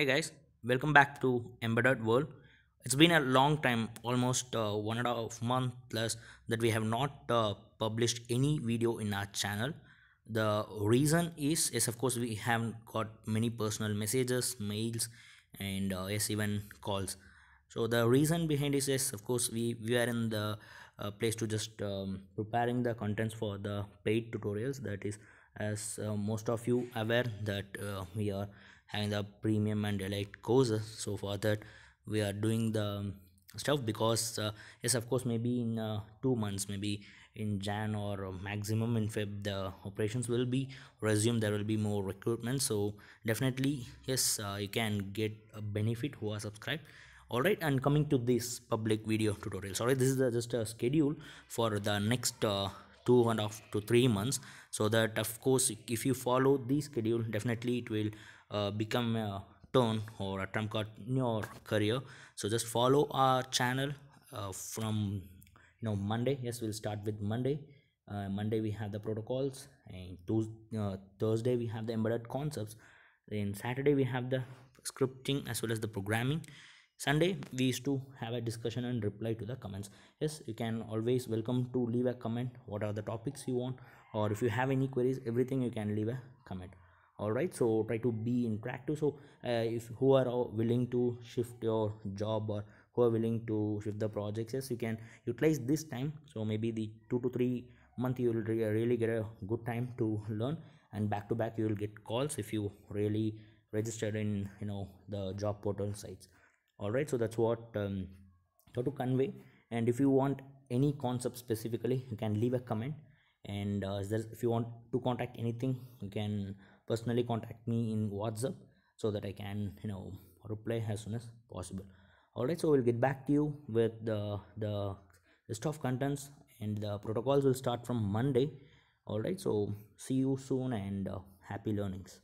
Hey guys, welcome back to Embedded World. It's been a long time, almost uh, one and a half month plus, that we have not uh, published any video in our channel. The reason is, is of course we haven't got many personal messages, mails, and uh, yes, even calls. So the reason behind this is, of course, we we are in the uh, place to just um, preparing the contents for the paid tutorials. That is, as uh, most of you aware that uh, we are having the premium and elite courses. So for that we are doing the stuff because uh, yes of course maybe in uh, two months maybe in jan or maximum in feb the operations will be resumed there will be more recruitment. So definitely yes uh, you can get a benefit who are subscribed. All right and coming to this public video tutorial. Sorry this is the, just a schedule for the next uh, two and a half to three months. So that of course if you follow the schedule definitely it will uh, become a turn or a card in your career. So just follow our channel uh, from you know monday. Yes we'll start with monday. Uh, monday we have the protocols and Tuesday, uh, thursday we have the embedded concepts. Then saturday we have the scripting as well as the programming. Sunday we used to have a discussion and reply to the comments. Yes you can always welcome to leave a comment what are the topics you want or if you have any queries everything you can leave a comment all right so try to be interactive. So uh, if who are willing to shift your job or who are willing to shift the projects yes you can utilize this time. So maybe the two to three month you will re really get a good time to learn and back to back you will get calls if you really registered in you know the job portal sites. All right so that's what um, how to convey. And if you want any concept specifically you can leave a comment. And uh, if you want to contact anything you can personally contact me in whatsapp so that i can you know reply as soon as possible. All right so we'll get back to you with the the list of contents and the protocols will start from monday. All right so see you soon and uh, happy learnings